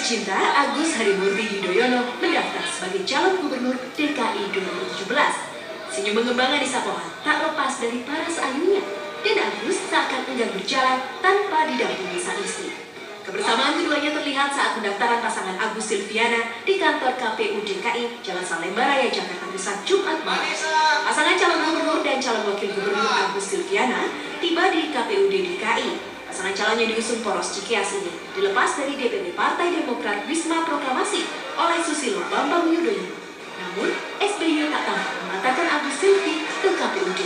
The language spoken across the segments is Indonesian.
tercinta Agus Harimurti Yudhoyono mendaftar sebagai calon gubernur DKI 2017. Senyum mengembang Anissa Pohan tak lepas dari paras ayunya dan Agus seakan enggan berjalan tanpa didampingi sang istri. Kebersamaan keduanya terlihat saat pendaftaran pasangan Agus Silviana di kantor KPU DKI Jalan Salemba Raya Jakarta Pusat Jumat malam. Pasangan calon gubernur dan calon wakil gubernur Agus Silviana tiba di KPU DKI Pasangan calon yang diusung poros Cikias ini dilepas dari DPP Partai Demokrat Wisma Proklamasi oleh Susilo Bambang Yudhoyono. Namun, SBY tak tampak mengatakan Agus Silvi ke KPUD.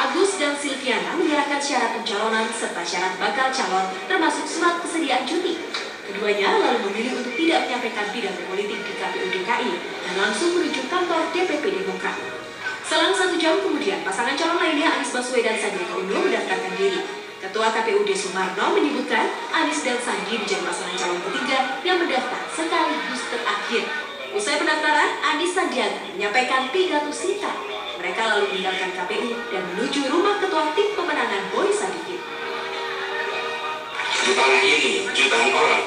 Agus dan Silviana menyerahkan syarat pencalonan serta syarat bakal calon termasuk surat kesediaan cuti. Keduanya lalu memilih untuk tidak menyampaikan pidato politik di KPU DKI dan langsung menuju kantor DPP Demokrat. Selang satu jam kemudian, pasangan calon lainnya Anies Baswedan dan Sandiaga Uno mendaftarkan diri. Ketua KPUD Sumarno menyebutkan Anies dan Sandi menjadi pasangan calon ketiga yang mendaftar sekaligus terakhir. Usai pendaftaran, Anies Sandiaga menyampaikan pidato singkat. Mereka lalu meninggalkan KPU dan menuju rumah ketua tim pemenangan Boy Sadikin. Di tanah ini, jutaan orang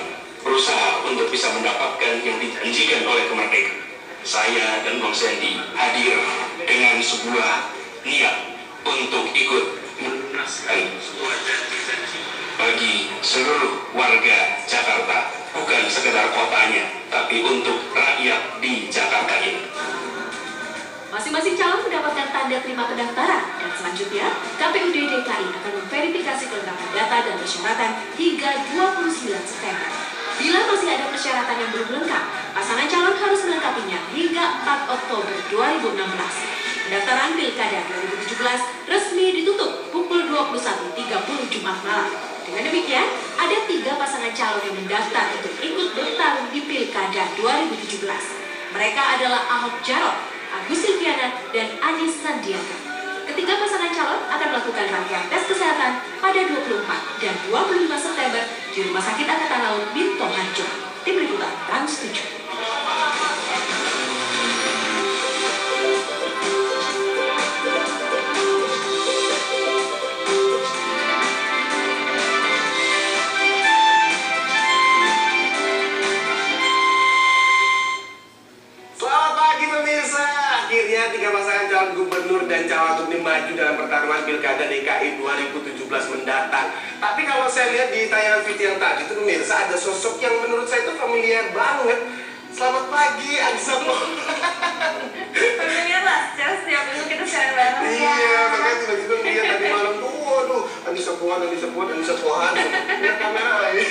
berusaha untuk bisa mendapatkan yang dijanjikan oleh kemerdekaan. Saya dan Bang Sandy hadir dengan sebuah niat untuk ikut melunaskan bagi seluruh warga Jakarta bukan sekedar kotanya tapi untuk rakyat di Jakarta ini Masing-masing calon mendapatkan tanda terima pendaftaran dan selanjutnya KPUD DKI akan memverifikasi kelengkapan data dan persyaratan hingga 29 September. Bila masih ada persyaratan yang belum lengkap, pasangan calon harus melengkapinya hingga 4 Oktober 2016. Pendaftaran Pilkada 2017 resmi ditutup pukul 21.30 Jumat malam. Dengan demikian, ada tiga pasangan calon yang mendaftar untuk ikut bertarung di Pilkada 2017. Mereka adalah Ahok Jarot, Agus Silviana, dan Anies Sandiaga. Ketiga pasangan calon akan melakukan rangkaian tes kesehatan pada 24 dan 25 September di Rumah Sakit Angkatan Laut Minto Harjo. Tim Liputan Trans 7. Calon untuk maju dalam pertarungan Pilkada DKI 2017 mendatang. Tapi kalau saya lihat di tayangan video yang tadi itu pemirsa ada sosok yang menurut saya itu familiar banget. Selamat pagi, Anissa Familiar lah, setiap minggu kita bareng ya. Iya, makanya tiba-tiba lihat tadi malam Pohan, Anissa Pohan, Anissa Pohan. Lihat kamera lagi.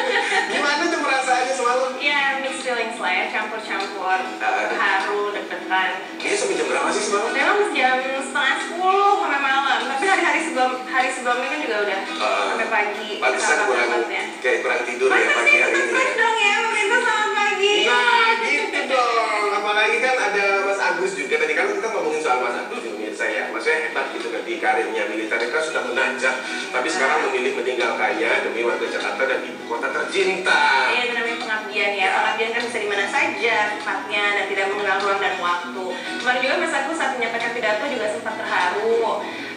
Gimana tuh perasaannya semalam? Iya, mixed feelings lah ya, campur-campur. Uh, haru, deg-degan. Kayaknya sampai jam berapa sih semalam? Memang jam setengah sepuluh sampai malam. Tapi hari-hari sebelum hari sebelumnya kan juga udah uh, sampai pagi. Pantesan kurang, ya. kayak kurang tidur Masa ya pagi hari ini. Masa dong ya, pemirsa selamat pagi. Nah, gitu dong. Apalagi kan ada Mas Agus juga. Tadi kan kita ngomongin soal Mas Agus pemirsa ya. Maksudnya hebat gitu kan di karirnya militer kan sudah menanjak. Tapi sekarang memilih meninggalkannya demi warga Jakarta dan ibu kota tercinta. Iya, itu namanya pengabdian ya. Pengabdian kan bisa di mana saja tempatnya dan tidak mengenal ruang dan waktu. Kemarin juga Mas Agus saat menyampaikan pidato juga sempat terharu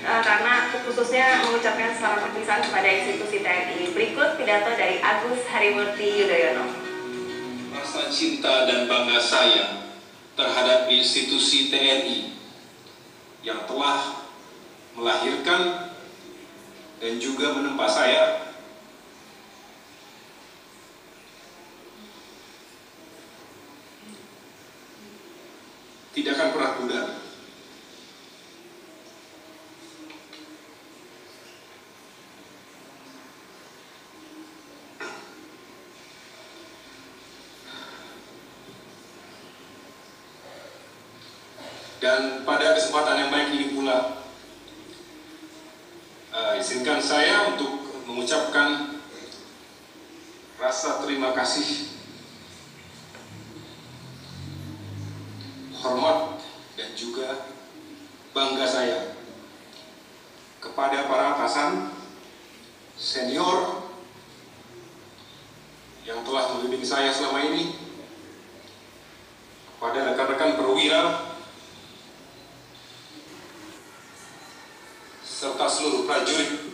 uh, karena khususnya mengucapkan selamat perpisahan kepada institusi TNI. Berikut pidato dari Agus Harimurti Yudhoyono rasa cinta dan bangga saya terhadap institusi TNI yang telah melahirkan dan juga menempa saya tidak akan pernah pudar. Dan pada kesempatan yang baik ini pula, uh, izinkan saya untuk mengucapkan rasa terima kasih, hormat, dan juga bangga saya kepada para atasan senior yang telah membimbing saya selama ini, kepada rekan-rekan perwira serta seluruh prajurit.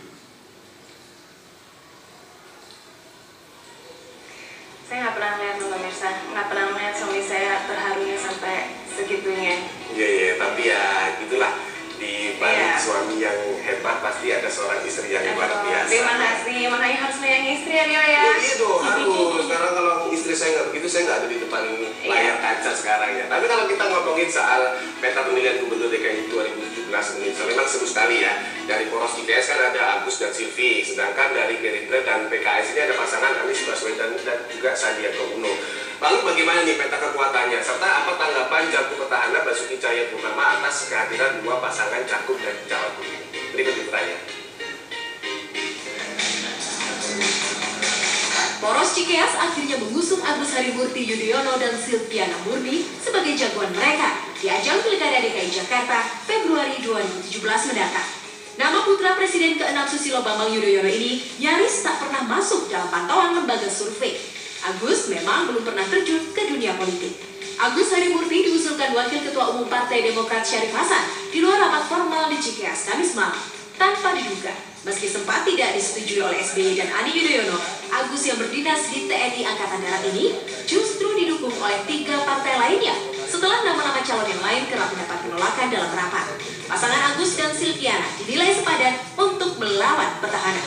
Saya nggak pernah lihat pemirsa nggak pernah melihat suami saya terharunya sampai segitunya Iya iya, tapi ya gitulah di balik Iya. suami yang hebat pasti ada seorang istri yang luar biasa. terima kasih makanya menyayangi istri ya Rio ya Oh, iya dong, harus. Sekarang kalau istri saya nggak begitu, saya nggak ada di depan layar kaca sekarang ya. Tapi kalau kita ngomongin soal peta pemilihan gubernur DKI 2017 Indonesia, memang seru sekali ya. Dari poros IPS kan ada Agus dan Silvi, sedangkan dari Gerindra dan PKS ini ada pasangan Anies Baswedan dan juga Sandiaga Uno. Lalu bagaimana nih peta kekuatannya, serta apa tanggapan jago petahana Basuki Cahaya Purnama atas kehadiran dua pasangan cakup dan cawagup ini? Berikut liputannya. Poros Cikeas akhirnya mengusung Agus Harimurti Yudhoyono dan Silviana Murni sebagai jagoan mereka di ajang Pilkada DKI Jakarta Februari 2017 mendatang. Nama putra Presiden ke-6 Susilo Bambang Yudhoyono ini nyaris tak pernah masuk dalam pantauan lembaga survei. Agus memang belum pernah terjun ke dunia politik. Agus Harimurti diusulkan Wakil Ketua Umum Partai Demokrat Syarif Hasan di luar rapat formal di Cikeas Kamis malam tanpa diduga. Meski sempat tidak disetujui oleh SBY dan Ani Yudhoyono, Agus yang berdinas di TNI Angkatan Darat ini justru didukung oleh tiga partai lainnya setelah nama-nama calon yang lain kerap mendapat penolakan dalam rapat. Pasangan Agus dan Silviana dinilai sepadan untuk melawan petahana.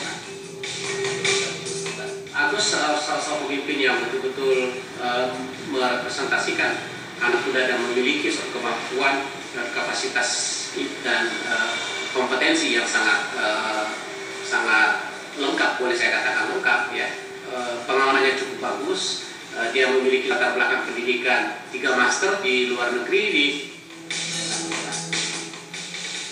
Agus salah, satu pemimpin yang betul-betul eh, merepresentasikan anak muda dan memiliki kemampuan dan kapasitas dan eh, kompetensi yang sangat eh, sangat lengkap boleh saya katakan lengkap ya Eh, pengalamannya cukup bagus Eh, dia memiliki latar belakang pendidikan tiga master di luar negeri di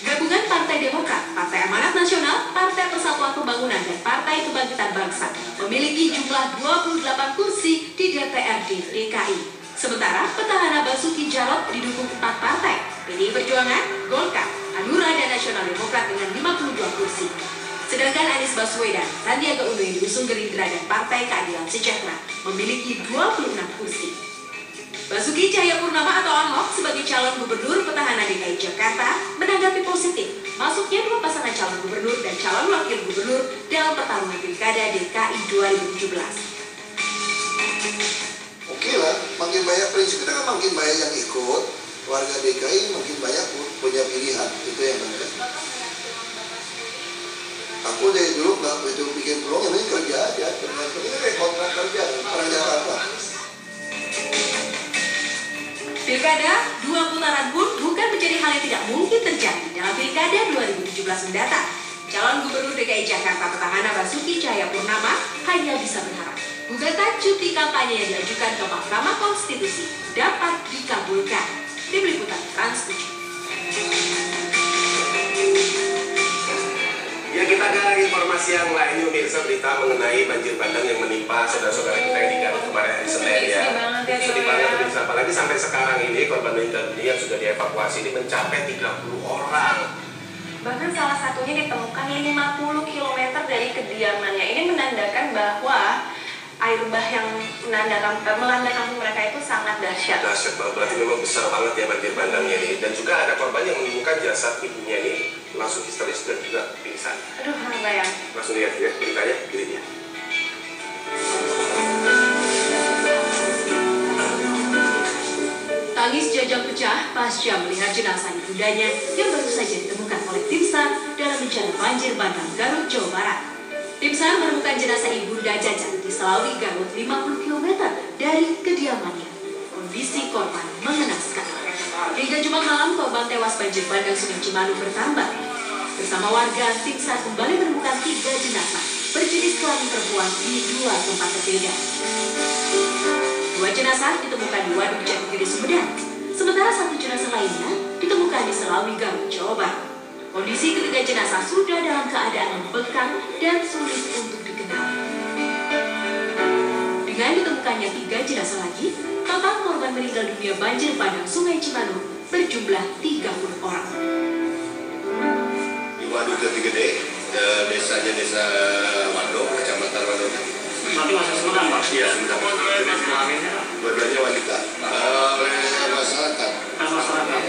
Gabungan Partai Demokrat, Partai Amanat Nasional, Partai Persatuan Pembangunan, dan Partai Kebangkitan Bangsa memiliki jumlah 28 kursi di DPRD DKI. Sementara petahana Basuki Jarot didukung empat partai, PDI Perjuangan, Golkar, Hanura, dan Nasional Demokrat dengan 52 kursi. Sedangkan Anies Baswedan, Sandiaga Uno yang diusung Gerindra dan Partai Keadilan Sejahtera memiliki 26 kursi. Basuki Cahayapurnama atau Ahok sebagai calon gubernur petahana DKI Jakarta menanggapi positif masuknya dua pasangan calon gubernur dan calon wakil gubernur dalam pertarungan pilkada DKI 2017. Oke lah, makin banyak prinsip kita kan makin banyak yang ikut warga DKI makin banyak pu- punya pilihan itu yang benar. Aku dari dulu nggak begitu bikin peluang, yang kerja aja. Ini kayak kontrak kerja, orang Jakarta. Pilkada dua putaran pun bukan menjadi hal yang tidak mungkin terjadi dalam Pilkada 2017 mendatang. Calon Gubernur DKI Jakarta petahana Basuki Cahayapurnama hanya bisa berharap gugatan cuti kampanye yang diajukan ke Mahkamah Konstitusi dapat dikabulkan. Tim Liputan Trans 7. Ya kita ke informasi yang lain pemirsa berita mengenai banjir bandang yang menimpa saudara-saudara kita yang di Garut kemarin hari Senin ya. Sedih banget ya, Sedih banget ya. pemirsa. Apalagi sampai sekarang ini korban meninggal dunia yang sudah dievakuasi ini mencapai 30 orang. Bahkan salah satunya ditemukan 50 km dari kediamannya. Ini menandakan bahwa air bah yang menandakan, eh, melanda kampung mereka itu sangat dahsyat. Dahsyat banget, berarti memang besar banget ya banjir bandangnya ini. Dan juga ada korban yang menemukan jasad ibunya ini langsung histeris dan juga pingsan. Aduh, nggak bayang. Langsung lihat ya beritanya, dia. Tangis jajang pecah pasca melihat jenazah ibundanya yang baru saja ditemukan oleh tim SAR dalam bencana banjir bandang Garut, Jawa Barat. Tim SAR menemukan jenazah ibunda Jajang di Selawi, Garut 50 km dari kediamannya. Kondisi korban mengenaskan. Hingga Jumat malam korban tewas banjir bandang Sungai Cimanuk bertambah. Bersama warga, tim SAR kembali menemukan tiga jenazah berjenis kelamin perempuan di dua tempat berbeda. Dua jenazah ditemukan di Waduk Jatigede Sumedang, sementara satu jenazah lainnya ditemukan di Selawi, Garut, Jawa Barat. Kondisi ketiga jenazah sudah dalam keadaan membengkak dan sulit untuk dikenal. Dengan ditemukannya tiga jenazah lagi, total korban meninggal dunia banjir bandang Sungai Cimanuk berjumlah 30 orang. di Waduk Jati Gede, desanya desa Waduk, kecamatan Waduk. Berarti masih Sumedang, Pak? Iya, Sumedang. Dua-duanya wanita. Eh, Oleh masyarakat, masyarakat.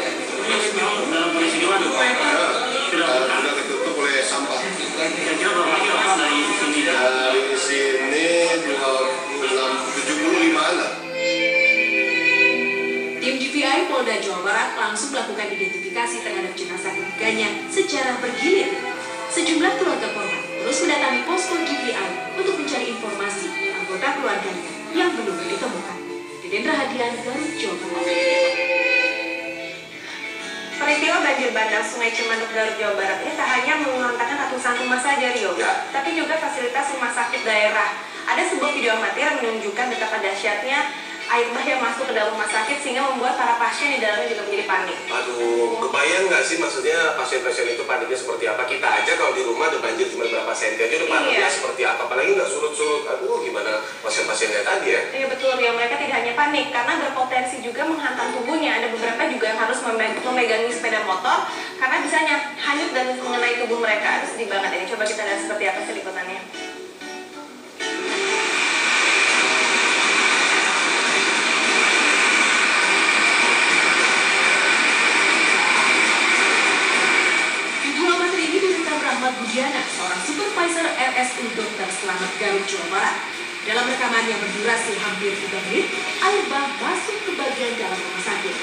Langsung melakukan identifikasi terhadap jenazah ketiganya secara bergilir. Sejumlah keluarga korban terus mendatangi posko GPI untuk mencari informasi anggota keluarganya yang belum ditemukan. Deden Rahadian, Garut, Jawa Barat. Peristiwa banjir bandang Sungai Cimanuk Garut Jawa Barat ini tak hanya mengontakkan ratusan rumah saja Rio, Ya. tapi juga fasilitas rumah sakit daerah. Ada sebuah video amatir menunjukkan betapa dahsyatnya air bah yang masuk ke dalam rumah sakit sehingga membuat para pasien di dalamnya juga menjadi panik. Aduh, kebayang nggak sih maksudnya pasien-pasien itu paniknya seperti apa? Kita aja kalau di rumah ada banjir cuma berapa senti aja udah paniknya Iya. seperti apa? Apalagi nggak surut-surut. Aduh, gimana pasien-pasiennya tadi ya? Iya betul, ya mereka tidak hanya panik karena berpotensi juga menghantam tubuhnya. Ada beberapa juga yang harus meme- memegangi sepeda motor karena bisanya hanyut dan mengenai tubuh mereka. Sedih banget ini. Coba kita lihat seperti apa sih Budiana, seorang supervisor RSU Dr. Selamat Garut, Jawa Barat. Dalam rekaman yang berdurasi hampir 3 menit, air bah masuk ke bagian dalam rumah sakit.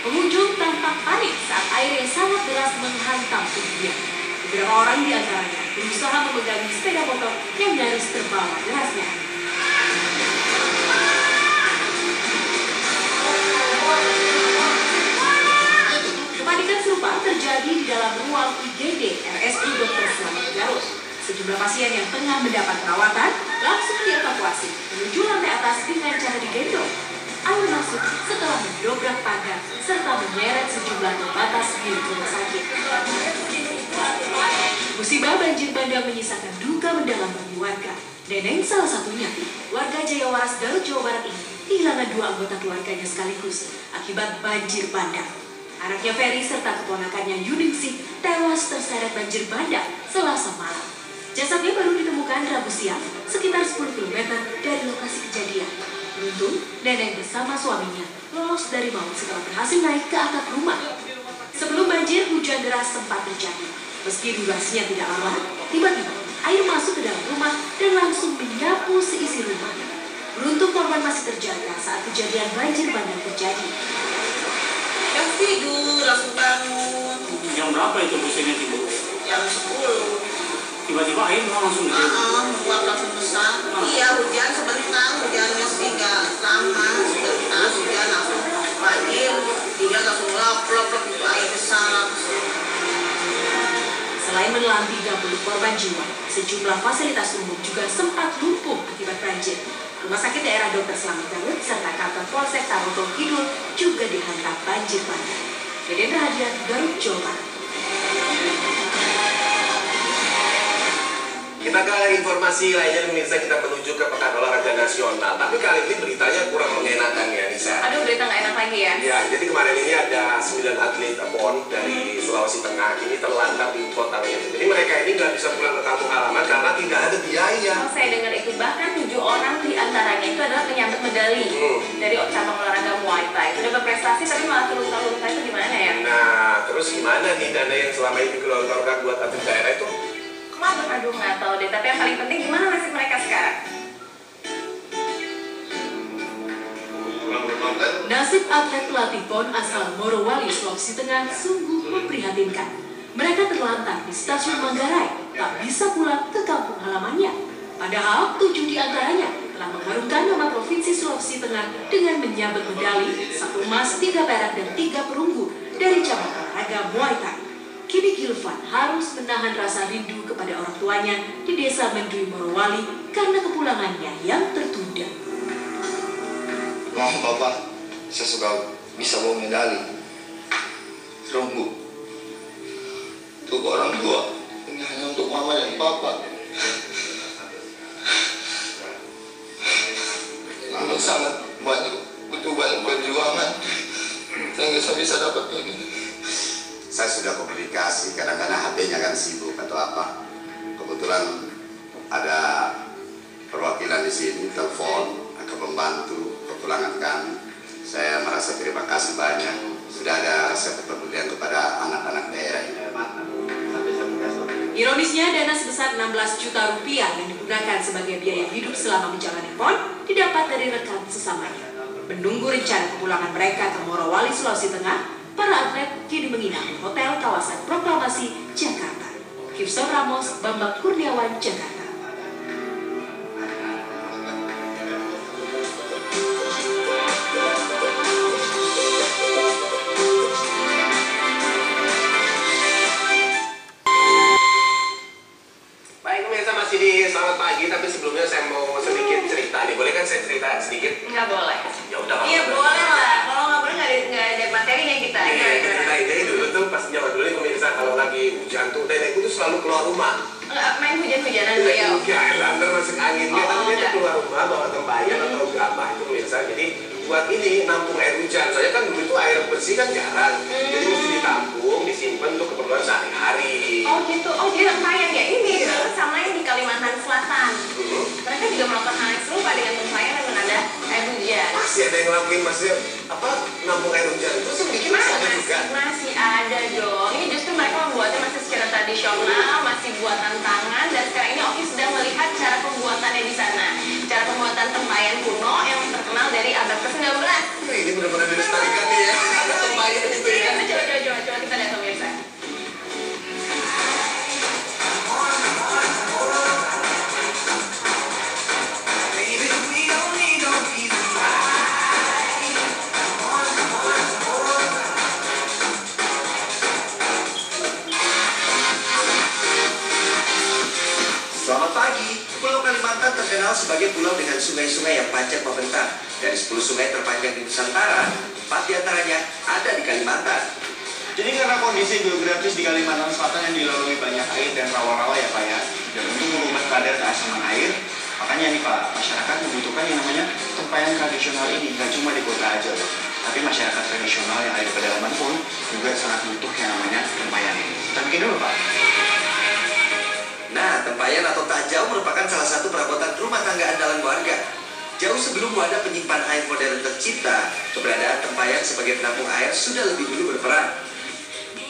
Pengunjung tampak panik saat air yang sangat deras menghantam tubuhnya. Beberapa orang di antaranya berusaha memegangi sepeda motor yang nyaris terbawa derasnya. Serupa terjadi di dalam ruang IGD RSU Dr. Selamat Garut. Sejumlah pasien yang tengah mendapat perawatan langsung dievakuasi menuju lantai atas dengan cara digendong. Air masuk setelah mendobrak pagar serta menyeret sejumlah pembatas milik rumah sakit. Musibah banjir bandang menyisakan duka mendalam bagi warga. Neneng salah satunya, warga Jayawaras Garut Jawa Barat ini kehilangan dua anggota keluarganya sekaligus akibat banjir bandang. Anaknya Ferry serta keponakannya Yuningsih tewas terseret banjir bandang selasa malam. Jasadnya baru ditemukan Rabu siang sekitar 10 km dari lokasi kejadian. Beruntung, Neneng bersama suaminya lolos dari maut setelah berhasil naik ke atap rumah. Sebelum banjir, hujan deras sempat terjadi. Meski durasinya tidak lama, tiba-tiba air masuk ke dalam rumah dan langsung menyapu seisi rumah. Beruntung korban masih terjaga saat kejadian banjir bandang terjadi. Yang tidur langsung bangun Jam berapa itu musimnya tidur? jam 10 Tiba-tiba air langsung di Ah, membuat langsung besar. Iya hujan sebentar, hujannya sih nggak lama, sebentar hujan langsung banjir, dia langsung lop-lop itu air besar. Selain menelan 30 korban jiwa, sejumlah fasilitas umum juga sempat lumpuh akibat banjir. Rumah sakit daerah Dr. Selamat Garut serta kantor Polsek Tarogong Kidul juga dihantam banjir bandang. Deden Rahadian, Garut, Jawa Barat. Kita ke informasi lainnya pemirsa kita menuju ke pekan olahraga nasional. Tapi kali ini beritanya kurang mengenakan ya Nisa. Aduh berita nggak enak lagi ya. Ya, jadi kemarin ini ada 9 atlet PON dari Sulawesi Tengah ini terlantar di kota Medan. Jadi mereka ini nggak bisa pulang ke kampung halaman karena tidak ada biaya. Kalau saya dengar itu bahkan tujuh orang di antaranya itu adalah penyambut medali Hmm. dari cabang olahraga Muay Thai. Sudah berprestasi tapi malah terluka-luka itu gimana ya? Nah, terus gimana nih dana yang selama ini digelontorkan buat atlet daerah itu? Aduh nggak tahu deh. Tapi yang paling penting gimana nasib mereka sekarang? Nasib atlet pelatih PON asal Morowali, Sulawesi Tengah sungguh memprihatinkan. Mereka terlantar di stasiun Manggarai, tak bisa pulang ke kampung halamannya. Padahal tujuh di antaranya telah mengharumkan nama Provinsi Sulawesi Tengah dengan menyabet medali, satu emas, tiga perak, dan tiga perunggu dari cabang olahraga Muay Thai. Kini Gilvan harus menahan rasa rindu kepada orang tuanya di desa Mendui Morowali karena kepulangannya yang tertunda. Maaf Bapak, saya suka bisa bawa medali. Terunggu. Untuk orang tua, ini hanya untuk mama dan papa. Mama sangat banyak, butuh banyak perjuangan. Saya nggak bisa dapat ini. Saya sudah komunikasi kadang-kadang HP-nya kan sibuk atau apa. Kebetulan ada perwakilan di sini telepon akan membantu kepulangan kami. Saya merasa terima kasih banyak. Sudah ada rasa kepedulian kepada anak-anak daerah ini. Ironisnya, dana sebesar 16 juta rupiah yang digunakan sebagai biaya hidup selama menjalani PON didapat dari rekan sesamanya. Menunggu rencana kepulangan mereka ke Morowali, Sulawesi Tengah, para atlet kini menginap di hotel kawasan Proklamasi, Jakarta. Gibson Ramos, Bambang Kurniawan, Jakarta. Buat ini nampung air hujan. Soalnya kan dulu itu air bersih kan jarang. Jadi mesti ditampung, disimpan untuk keperluan sehari-hari. Oh gitu. Oh dia tempayan ya ini Iya. terus sama yang di Kalimantan Selatan. Hmm. Mereka juga melakukan hal yang serupa dengan tempayan dengan ada air hujan. Masih ada yang ngelakuin masih apa nampung air hujan. Terus yang bikin masih ada juga. Masih ada dong. Ini justru mereka membuatnya masih secara tradisional, masih buatan tangan dan sekarang ini Oki sedang melihat cara pembuatannya di sana. Pembuatan tempayan kuno yang terkenal dari abad ke-19. Wih, ini benar-benar dilestarikan nih ya. Ada tempayan sebagai pulau dengan sungai-sungai yang panjang membentang. Dari 10 sungai terpanjang di Nusantara, 4 di antaranya ada di Kalimantan. Jadi karena kondisi geografis di Kalimantan Selatan yang dilalui banyak air dan rawa-rawa ya Pak ya, dan untuk mengubah kadar keasaman air, makanya nih Pak, masyarakat membutuhkan yang namanya tempayan tradisional ini, nggak cuma di kota aja loh. Tapi masyarakat tradisional yang ada di pedalaman pun juga sangat butuh yang namanya tempayan ini. Kita bikin dulu Pak. Nah, tempayan atau tajau merupakan salah satu perabotan rumah tangga andalan warga. Jauh sebelum wadah penyimpan air modern tercipta, keberadaan tempayan sebagai penampung air sudah lebih dulu berperan.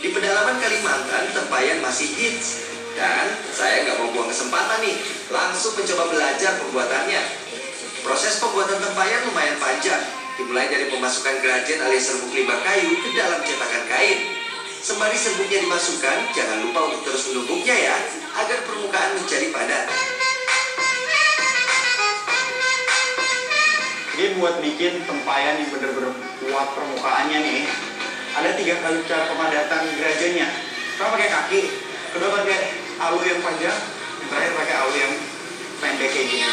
Di pedalaman Kalimantan, tempayan masih hits. Dan saya nggak mau buang kesempatan nih, langsung mencoba belajar pembuatannya. Proses pembuatan tempayan lumayan panjang, dimulai dari pemasukan grajen alias serbuk limbah kayu ke dalam cetakan kain. Sembari serbuknya dimasukkan, jangan lupa untuk terus menumbuknya ya, agar permukaan menjadi padat. Jadi buat bikin tempayan yang bener-bener kuat permukaannya nih, ada tiga kali cara pemadatan gerajennya. Pertama pakai kaki, kedua pakai alu yang panjang, yang terakhir pakai alu yang pendek kayak gini.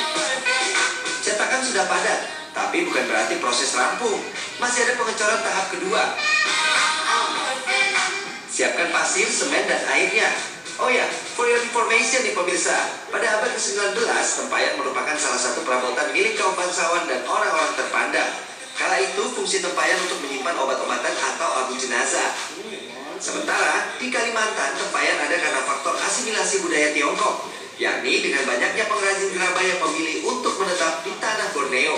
Cetakan sudah padat, tapi bukan berarti proses rampung. Masih ada pengecoran tahap kedua. Siapkan pasir, semen, dan airnya. Oh ya, for your information nih pemirsa, pada abad ke-19, tempayan merupakan salah satu perabotan milik kaum bangsawan dan orang-orang terpandang. Kala itu, fungsi tempayan untuk menyimpan obat-obatan atau abu jenazah. Sementara, di Kalimantan, tempayan ada karena faktor asimilasi budaya Tiongkok, yakni dengan banyaknya pengrajin gerabah yang memilih untuk menetap di tanah Borneo.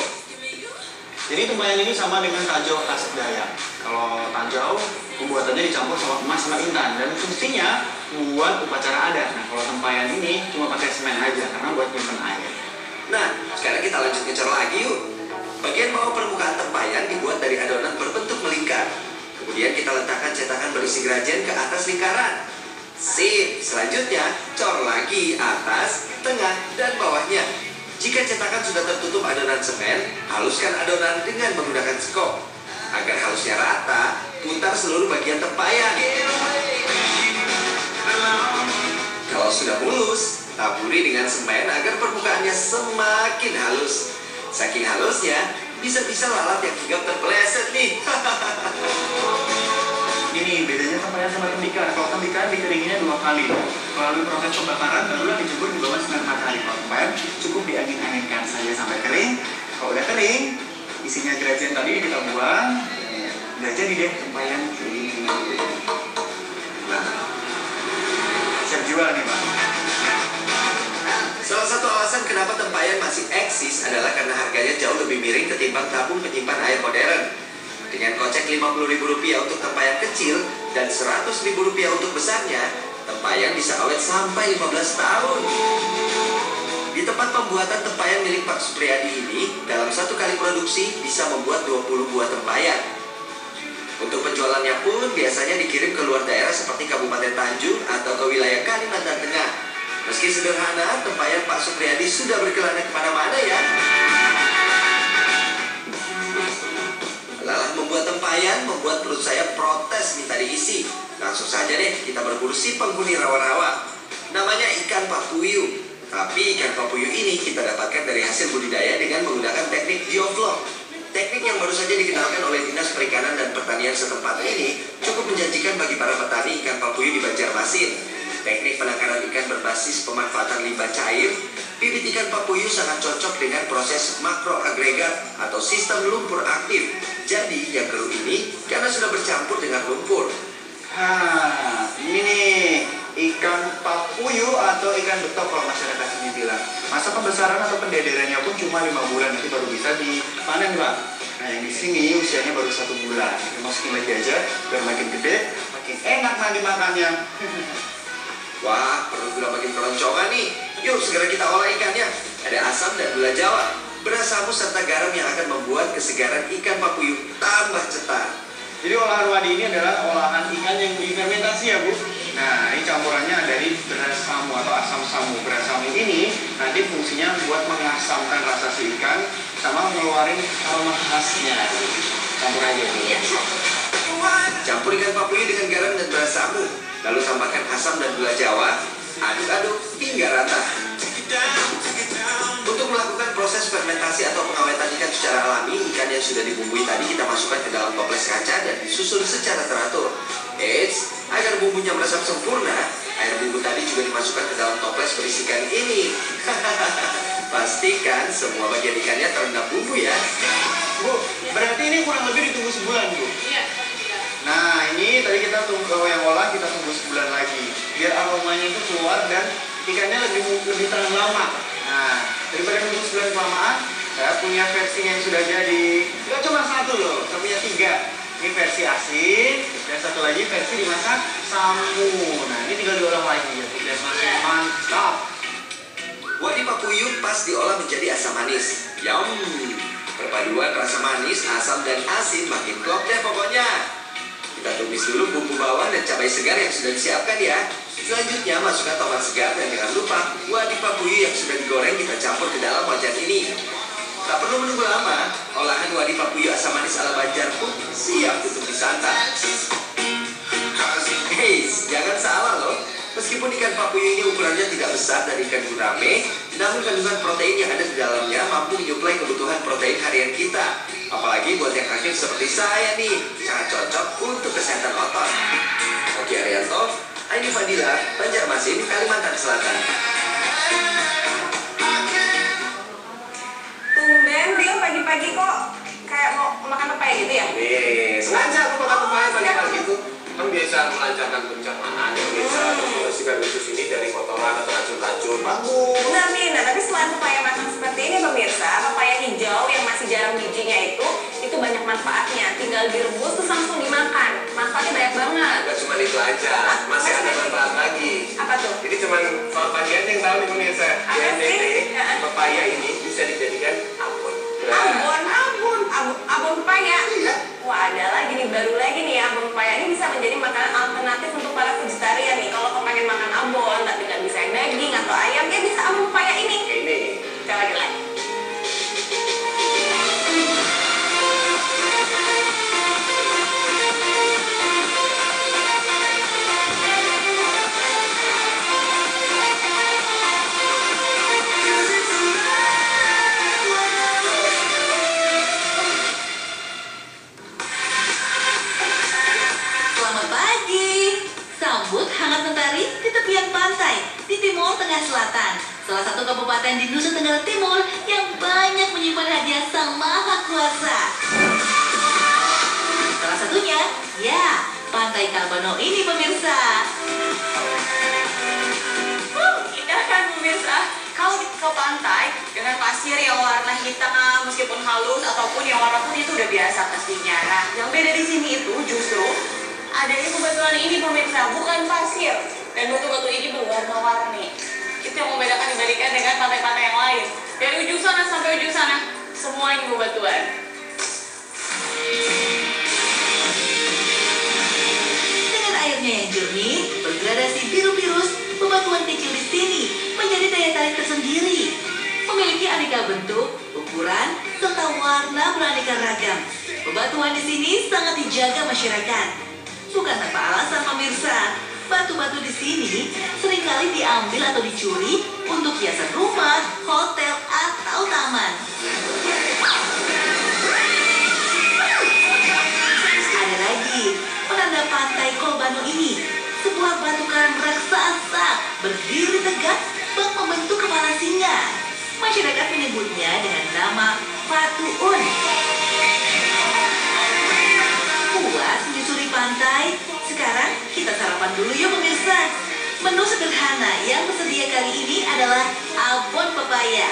Jadi tempayan ini sama dengan tajau khas Dayak. Kalau tajau pembuatannya dicampur sama emas sama intan dan fungsinya buat upacara adat. Nah kalau tempayan ini cuma pakai semen aja karena buat nyimpen air. Nah, sekarang kita lanjut ngecor lagi yuk. Bagian bawah permukaan tempayan dibuat dari adonan berbentuk melingkar. Kemudian kita letakkan cetakan berisi grajen ke atas lingkaran. Sip, selanjutnya cor lagi atas, tengah, dan bawahnya. Jika cetakan sudah tertutup adonan semen, haluskan adonan dengan menggunakan skop. Agar halusnya rata, putar seluruh bagian tempayan. Kalau sudah mulus, taburi dengan semen agar permukaannya semakin halus. Saking halusnya, bisa-bisa lalat yang hinggap terpeleset nih. Ini bedanya tempayan sama tembikar. Kalau tembikar dikeringinnya dua kali melalui proses pembakaran barulah dijemur di bawah sinar matahari. Tempayan cukup diangin-anginkan saja sampai kering. Kalau udah kering, isinya grajen tadi kita buang. Udah jadi deh tempayan. Nah, siap jual nih pak. Salah satu alasan kenapa tempayan masih eksis adalah karena harganya jauh lebih miring ketimbang tabung penyimpan air modern. Dengan kocek Rp50.000 untuk tempayan kecil dan Rp100.000 untuk besarnya, tempayan bisa awet sampai 15 tahun. Di tempat pembuatan tempayan milik Pak Supriyadi ini, dalam satu kali produksi bisa membuat 20 buah tempayan. Untuk penjualannya pun biasanya dikirim ke luar daerah seperti Kabupaten Tanjung atau ke wilayah Kalimantan Tengah. Meski sederhana, tempayan Pak Supriyadi sudah berkelana ke mana-mana ya. Tempayan membuat perut saya protes minta diisi. Langsung saja deh kita berburu si penghuni rawa-rawa. Namanya ikan papuyu. Tapi ikan papuyu ini kita dapatkan dari hasil budidaya dengan menggunakan teknik bioflok. Teknik yang baru saja dikenalkan oleh Dinas Perikanan dan Pertanian setempat ini cukup menjanjikan bagi para petani ikan papuyu di Banjarmasin. Teknik penangkaran ikan berbasis pemanfaatan limbah cair, bibit ikan papuyu sangat cocok dengan proses makroagregat atau sistem lumpur aktif. Jadi yang keruh ini karena sudah bercampur dengan lumpur. Hah, ini nih ikan papuyu atau ikan betok kalau masyarakat sini bilang. Masa pembesaran atau pendederannya pun cuma lima bulan nanti baru bisa dipanen pak. Nah yang di sini usianya baru satu bulan. Masukin lagi aja biar makin gede, makin enak nanti makannya. Wah, perlu gula makin keroncongan nih. Yuk segera kita olah ikannya. Ada asam dan gula jawa, beras serta garam yang akan membuat kesegaran ikan papuyu tambah cetar. Jadi olahan wadi ini adalah olahan ikan yang difermentasi ya bu. Nah ini campurannya dari beras samu atau asam samu. Beras samu ini nanti fungsinya buat mengasamkan rasa si ikan sama ngeluarin aroma khasnya. Campur aja bu. Campur ikan papuyu dengan garam dan beras samu, lalu tambahkan asam dan gula jawa, aduk-aduk hingga rata. Yang sudah dibumbui tadi kita masukkan ke dalam toples kaca dan disusun secara teratur. Eits, agar bumbunya meresap sempurna, air bumbu tadi juga dimasukkan ke dalam toples berisikan ini. Pastikan semua bagian ikannya terendam bumbu ya. Bu, berarti ini kurang lebih ditunggu sebulan bu. Iya. Nah ini tadi kita tunggu yang olah kita tunggu sebulan lagi biar aromanya itu keluar dan ikannya lebih lebih tahan lama. Nah daripada nunggu sebulan kelamaan, saya punya versi yang sudah jadi. Tidak cuma satu loh, saya punya tiga. Ini versi asin dan satu lagi versi dimasak samu. Nah ini tinggal diolah lagi ya, tidak semakin mantap. Wadi papuyu pas diolah menjadi asam manis. Yum. Perpaduan rasa manis, asam, dan asin makin klop deh pokoknya. Kita tumis dulu bumbu bawang dan cabai segar yang sudah disiapkan ya. Selanjutnya masukkan tomat segar dan jangan lupa wadi papuyu yang sudah digoreng kita campur ke dalam wajan ini. Tak perlu menunggu lama, olahan wadi papuyu asam manis ala Banjar pun siap untuk disantap. Hei, jangan salah loh. Meskipun ikan papuyu ini ukurannya tidak besar dari ikan gurame, namun kandungan protein yang ada di dalamnya mampu menyuplai kebutuhan protein harian kita. Apalagi buat yang aktif seperti saya nih, sangat cocok untuk kesehatan otot. Oke Arianto, Aini Fadila, Banjarmasin, Kalimantan Selatan. Tumben Rio pagi-pagi kok kayak mau makan apa ya gitu ya? Nih, sengaja aku makan pepaya pagi-pagi itu kan biasa melancarkan pencernaan yang biasa membersihkan usus ini dari kotoran atau racun-racun bagus Benar nih, nah tapi selain pepaya matang seperti ini pemirsa, pepaya hijau yang masih jarang bijinya itu, itu banyak manfaatnya. Tinggal direbus terus langsung dimakan. Manfaatnya banyak banget. Gak cuma itu aja, masih ada manfaat lagi Apa tuh? Jadi Pagi aja yang tahu nih pemirsa Apa sih? pepaya ini halus ataupun yang warna putih itu udah biasa pastinya. Nah, yang beda di sini itu justru adanya batuan ini pemirsa, bukan pasir. Dan batu-batu ini berwarna-warni. Itu yang membedakan dibandingkan dengan pantai-pantai yang lain. Dari ujung sana sampai ujung sana, semuanya bebatuan. Dengan airnya yang jernih, bergradasi biru-biru, bebatuan kecil di sini menjadi daya tarik tersendiri. Memiliki aneka bentuk ukuran, serta warna beraneka ragam. Bebatuan di sini sangat dijaga masyarakat. Bukan tanpa alasan pemirsa, batu-batu di sini sering kali diambil atau dicuri untuk hiasan rumah, hotel, atau taman. Ada lagi, penanda pantai Kolbano ini. Sebuah batu karang sederhana yang tersedia kali ini adalah abon pepaya.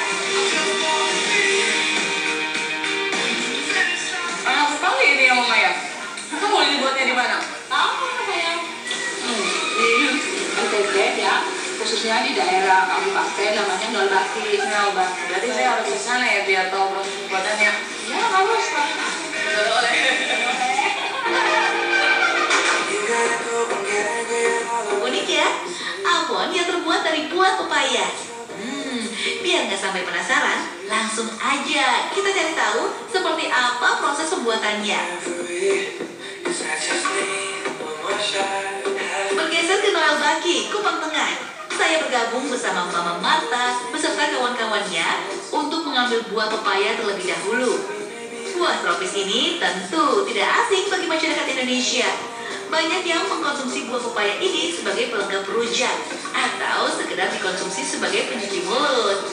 Enak sekali ini ya Mama ya. Kamu ini buatnya di mana? Tahu sayang. Hmm, di NTT ya, khususnya di daerah kabupaten namanya Nolbaki. Nolbaki. Berarti saya harus ke sana ya biar tahu proses pembuatannya. Ya harus. Boleh. Unik ya, abon yang terbuat dari buah pepaya. Hmm, biar nggak sampai penasaran, langsung aja kita cari tahu seperti apa proses pembuatannya. Bergeser ke Noel Baki, Kupang Tengah. Saya bergabung bersama Mama Marta beserta kawan-kawannya untuk mengambil buah pepaya terlebih dahulu. Buah tropis ini tentu tidak asing bagi masyarakat Indonesia. Banyak yang mengkonsumsi buah pepaya ini sebagai pelengkap rujak atau sekedar dikonsumsi sebagai pencuci mulut.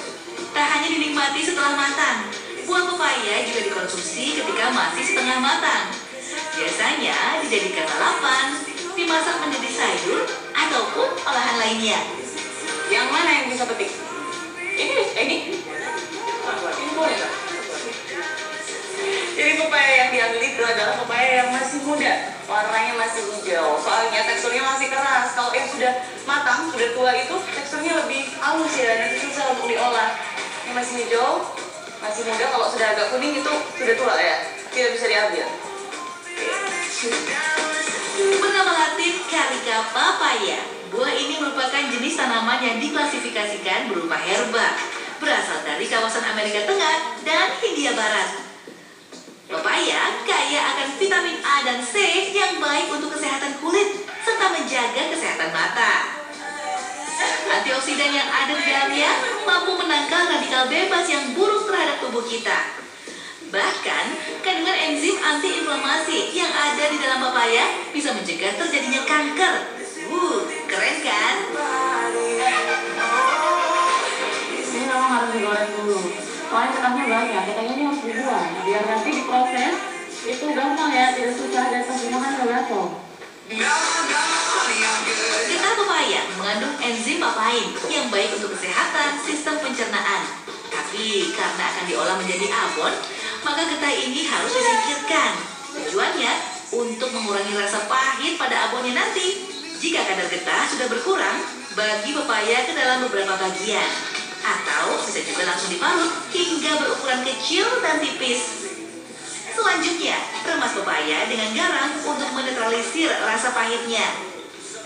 Tak hanya dinikmati setelah matang, buah pepaya juga dikonsumsi ketika masih setengah matang. Biasanya dijadikan lalapan, dimasak menjadi sayur, ataupun olahan lainnya. Yang mana yang bisa petik? Ini, ini. Ini? Jadi pepaya yang diambil itu adalah pepaya yang masih muda, warnanya masih hijau. Soalnya teksturnya masih keras. Kalau yang sudah matang, sudah tua itu teksturnya lebih halus ya, nanti susah untuk diolah. Yang masih hijau, masih muda. Kalau sudah agak kuning itu sudah tua ya, tidak bisa diambil. Bernama latin Carica papaya. Buah ini merupakan jenis tanaman yang diklasifikasikan berupa herba, berasal dari kawasan Amerika Tengah dan Hindia Barat. Pepaya kaya akan vitamin A dan C yang baik untuk kesehatan kulit serta menjaga kesehatan mata. Antioksidan yang ada di dalamnya mampu menangkal radikal bebas yang buruk terhadap tubuh kita. Bahkan, kandungan enzim antiinflamasi yang ada di dalam pepaya bisa mencegah terjadinya kanker. Uh, keren kan? Ini memang harus digoreng dulu. Soalnya ketannya banyak, katanya ini harus dibuang. Biar nanti diproses, itu gampang ya, tidak susah dan kan level. Getah pepaya mengandung enzim papain yang baik untuk kesehatan sistem pencernaan. Tapi karena akan diolah menjadi abon, maka getah ini harus disingkirkan. Tujuannya untuk mengurangi rasa pahit pada abonnya nanti. Jika kadar getah sudah berkurang, bagi pepaya ke dalam beberapa bagian. Atau bisa juga langsung diparut hingga berukuran kecil dan tipis. Selanjutnya, remas pepaya dengan garam untuk menetralisir rasa pahitnya.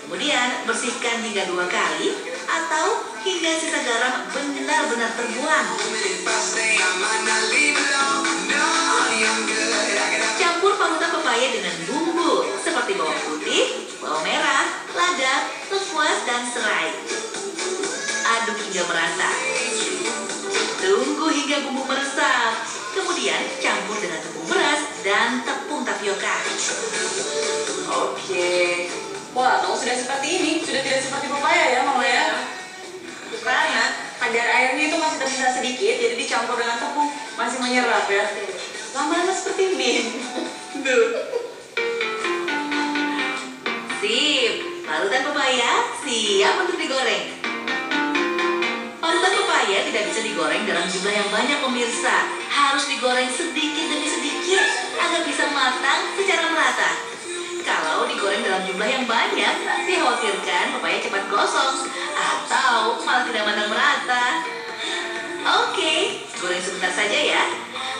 Kemudian, bersihkan hingga dua kali atau hingga sisa garam benar-benar terbuang. Campur parutan pepaya dengan bumbu seperti bawang putih, bawang merah, lada, lengkuas, dan serai. Aduk hingga merata. Tunggu hingga bumbu meresap. Kemudian campur dengan tepung beras dan tepung tapioka. Oke. Wah, kalau sudah seperti ini, sudah tidak seperti pepaya ya, Mama ya? Karena kadar airnya itu masih tersisa sedikit, jadi dicampur dengan tepung masih menyerap ya. Lama-lama seperti mie. Duh. Sip, parutan pepaya siap untuk digoreng. Parutan pepaya tidak bisa digoreng dalam jumlah yang banyak pemirsa. Harus digoreng sedikit demi sedikit agar bisa matang secara merata. Kalau digoreng dalam jumlah yang banyak, dikhawatirkan pepaya cepat gosong atau malah tidak matang merata. Oke, goreng sebentar saja ya.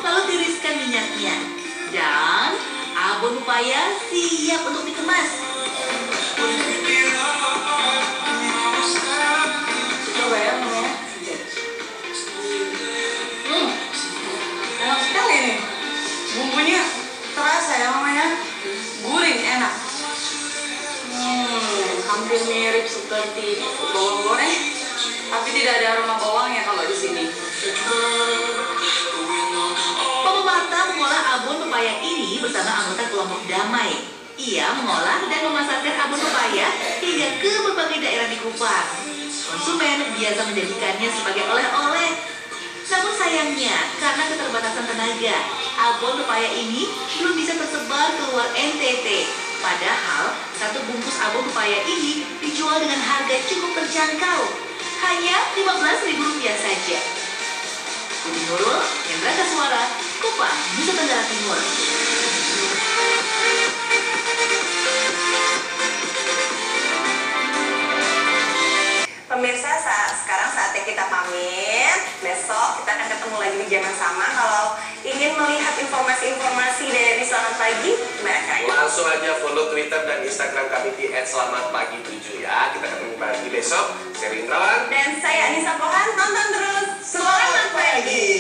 Lalu tiriskan minyaknya. Dan abon pepaya siap untuk dikemas. Hampir mirip seperti bawang goreng, tapi tidak ada aroma bawangnya kalau di sini. Pememarta mengolah abon pepaya ini bersama anggota kelompok damai. Ia mengolah dan memasarkan abon pepaya hingga ke berbagai daerah di Kupang. Konsumen biasa menjadikannya sebagai oleh-oleh. Namun sayangnya, karena keterbatasan tenaga, abon pepaya ini belum bisa tersebar keluar NTT. Padahal, satu bungkus abon pepaya ini dijual dengan harga cukup terjangkau. Hanya Rp15.000 saja. Budi Nurul, Hendra Kaswara, Kupang, Nusa Tenggara Timur. Pemirsa saat sekarang saatnya kita pamit. Besok kita akan ketemu lagi di jam yang sama. Kalau ingin melihat informasi-informasi dari Selamat Pagi, mereka Langsung aja follow Twitter dan Instagram kami di @selamatpagi7 ya. Kita ketemu lagi besok. Saya Rindrawan dan saya Anissa Pohan. Nonton terus Selamat Pagi.